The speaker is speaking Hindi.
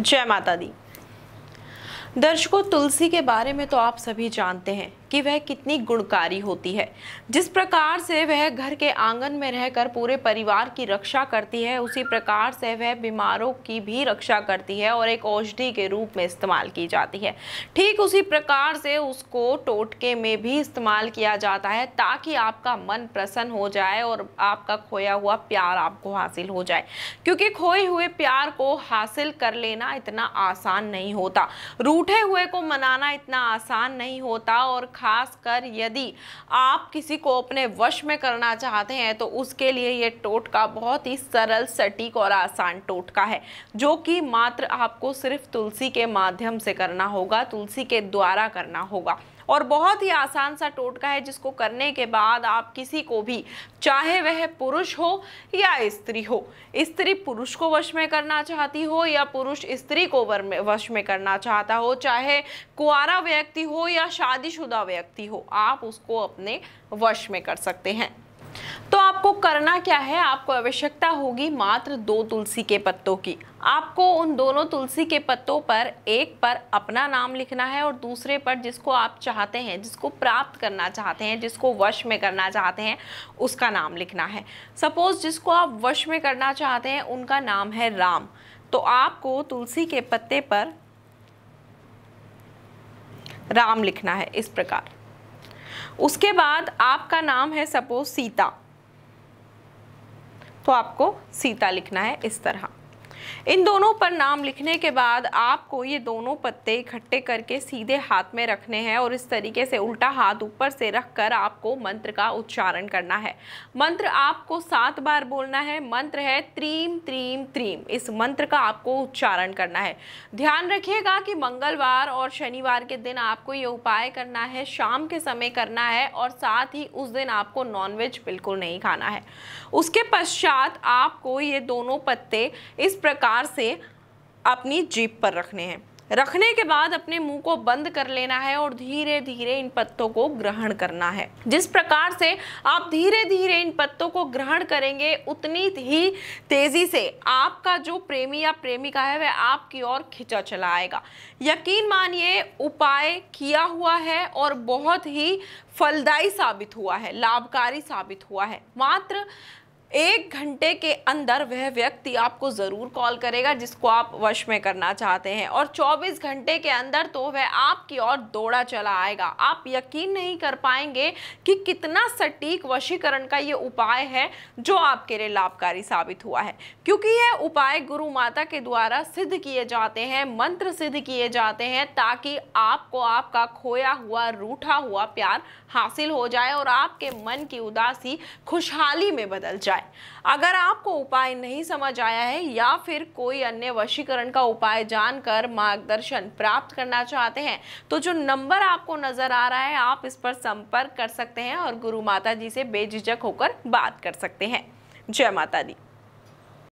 जय माता दी। दर्शकों तुलसी के बारे में तो आप सभी जानते हैं। कि वह कितनी गुणकारी होती है। जिस प्रकार से वह घर के आँगन में रहकर पूरे परिवार की रक्षा करती है, उसी प्रकार से वह बीमारों की भी रक्षा करती है और एक औषधि के रूप में इस्तेमाल की जाती है। ठीक उसी प्रकार से उसको टोटके में भी इस्तेमाल किया जाता है ताकि आपका मन प्रसन्न हो जाए और आपका खोया हुआ प्यार आपको हासिल हो जाए। क्योंकि खोए हुए प्यार को हासिल कर लेना इतना आसान नहीं होता। रूठे हुए को मनाना इतना आसान नहीं होता और खासकर यदि आप किसी को अपने वश में करना चाहते हैं तो उसके लिए ये टोटका बहुत ही सरल, सटीक और आसान टोटका है, जो कि मात्र आपको सिर्फ़ तुलसी के माध्यम से करना होगा, तुलसी के द्वारा करना होगा। और बहुत ही आसान सा टोटका है जिसको करने के बाद आप किसी को भी, चाहे वह पुरुष हो या स्त्री हो, स्त्री पुरुष को वश में करना चाहती हो या पुरुष स्त्री को वश में करना चाहता हो, चाहे कुआरा व्यक्ति हो या शादीशुदा व्यक्ति हो, आप उसको अपने वश में कर सकते हैं। तो आपको करना क्या है? आपको आवश्यकता होगी मात्र दो तुलसी के पत्तों की। आपको उन दोनों तुलसी के पत्तों पर एक पर अपना नाम लिखना है और दूसरे पर जिसको आप चाहते हैं, जिसको प्राप्त करना चाहते हैं, जिसको वश में करना चाहते हैं, उसका नाम लिखना है। सपोज़ जिसको आप वश में करना चाहते हैं, उनका नाम है राम। तो आपको तुलसी के पत्ते पर राम लिखना है इस प्रकार। उसके बाद आपका नाम है सपोज़ सीता। तो आपको सीता लिखना है इस तरह। इन दोनों पर नाम लिखने के बाद आपको ये दोनों पत्ते इकट्ठे करके सीधे हाथ में रखने हैं और इस तरीके से उल्टा हाथ ऊपर से रखकर आपको मंत्र का उच्चारण करना है। मंत्र आपको सात बार बोलना है। मंत्र है त्रीम त्रीम त्रीम। इस मंत्र का आपको उच्चारण करना है। ध्यान रखिएगा कि मंगलवार और शनिवार के दिन आपको ये उपाय करना है। शाम के समय करना है और साथ ही उस दिन आपको नॉनवेज बिल्कुल नहीं खाना है। उसके पश्चात आपको ये दोनों पत्ते इस प्रकार से अपनी जीप पर रखने हैं। रखने के बाद अपने मुँह को बंद कर लेना है और धीरे धीरे इन पत्तों को ग्रहण करना है। जिस प्रकार से आप धीरे धीरे इन पत्तों को ग्रहण करेंगे, उतनी ही तेज़ी से आपका जो प्रेमी या प्रेमिका है, वह आपकी ओर खिंचा चला आएगा। यकीन मानिए, उपाय किया हुआ है और बहुत ही फलदायी साबित हुआ है, लाभकारी साबित हुआ है। मात्र एक घंटे के अंदर वह व्यक्ति आपको ज़रूर कॉल करेगा जिसको आप वश में करना चाहते हैं। और 24 घंटे के अंदर तो वह आपकी ओर दौड़ा चला आएगा। आप यकीन नहीं कर पाएँगे कि कितना सटीक वशीकरण का ये उपाय है जो आपके लिए लाभकारी साबित हुआ है। क्योंकि यह उपाय गुरु माता के द्वारा सिद्ध किए जाते हैं, मंत्र सिद्ध किए जाते हैं ताकि आपको आपका खोया हुआ, रूठा हुआ प्यार हासिल हो जाए और आपके मन की उदासी खुशहाली में बदल जाए। जाए। अगर आपको उपाय नहीं समझ आया है या फिर कोई अन्य वशीकरण का उपाय जानकर मार्गदर्शन प्राप्त करना चाहते हैं तो जो नंबर आपको नज़र आ रहा है, आप इस पर संपर्क कर सकते हैं और गुरु माता जी से बेझिझक होकर बात कर सकते हैं। जय माता दी।